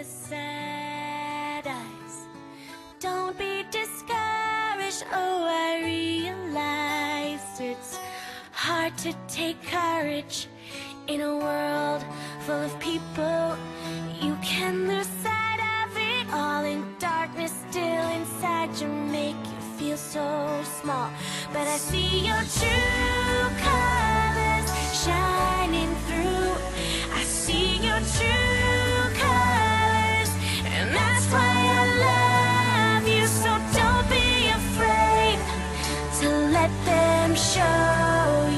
the sad eyes. Don't be discouraged. Oh, I realize it's hard to take courage in a world full of people. You can lose sight of it all in darkness, still inside you make you feel so small. But I see your true. let them show